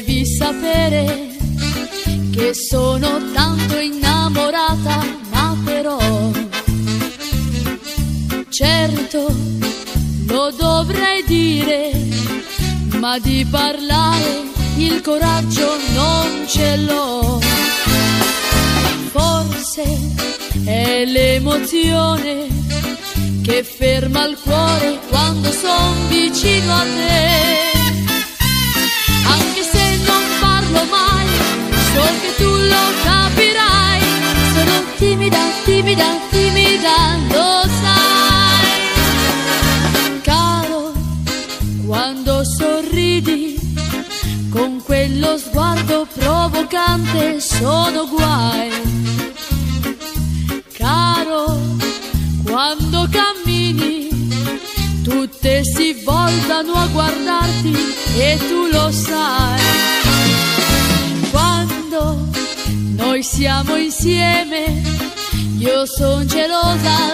devi sapere che sono tanto innamorata, ma però certo lo dovrei dire, ma di parlare il coraggio non ce l'ho. Forse è l'emozione che ferma il cuore quando son vicino che tu lo capirai. Sono timida, timida, timida, lo sai. Caro, quando sorridi, con quello sguardo provocante sono guai. Caro, quando cammini, tutte si voltano a guardarti e tu lo sai. Noi siamo insieme, io sono gelosa